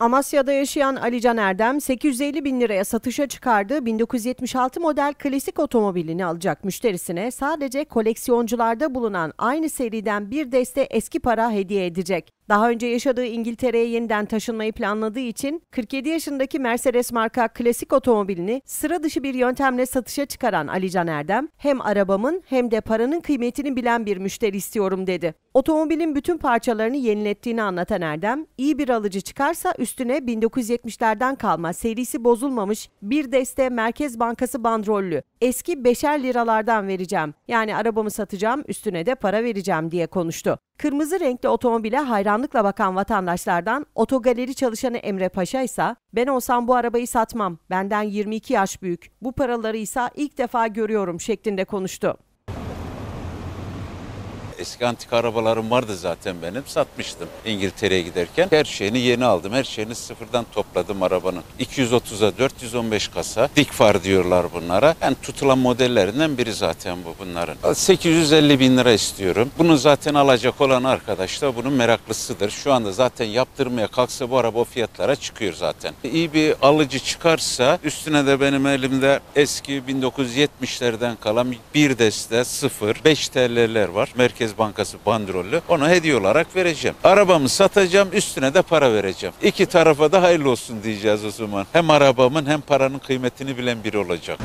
Amasya'da yaşayan Alican Erdem 850 bin liraya satışa çıkardığı 1976 model klasik otomobilini alacak müşterisine sadece koleksiyoncularda bulunan aynı seriden bir deste eski para hediye edecek. Daha önce yaşadığı İngiltere'ye yeniden taşınmayı planladığı için 47 yaşındaki Mercedes marka klasik otomobilini sıra dışı bir yöntemle satışa çıkaran Alican Erdem, hem arabamın hem de paranın kıymetini bilen bir müşteri istiyorum dedi. Otomobilin bütün parçalarını yenilettiğini anlatan Erdem, iyi bir alıcı çıkarsa üstüne 1970'lerden kalma serisi bozulmamış bir deste Merkez Bankası bandrollü eski beşer liralardan vereceğim. Yani arabamı satacağım üstüne de para vereceğim diye konuştu. Kırmızı renkli otomobile hayranlıkla bakan vatandaşlardan otogaleri çalışanı Emre Paşa ise ben olsam bu arabayı satmam. Benden 22 yaş büyük. Bu paraları ise ilk defa görüyorum şeklinde konuştu. Eski antik arabalarım vardı zaten benim. Satmıştım İngiltere'ye giderken. Her şeyini yeni aldım. Her şeyini sıfırdan topladım arabanın. 230'a 415 kasa. Dik far diyorlar bunlara. Yani tutulan modellerinden biri zaten bu bunların. 850 bin lira istiyorum. Bunu zaten alacak olan arkadaş da bunun meraklısıdır. Şu anda zaten yaptırmaya kalksa bu araba o fiyatlara çıkıyor zaten. İyi bir alıcı çıkarsa üstüne de benim elimde eski 1970'lerden kalan bir deste sıfır 5 TL'ler var. Merkez Bankası bandrollü. Onu hediye olarak vereceğim. Arabamı satacağım üstüne de para vereceğim. İki tarafa da hayırlı olsun diyeceğiz o zaman. Hem arabamın hem paranın kıymetini bilen biri olacak.